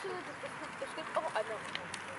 シューズって作って作ってあの。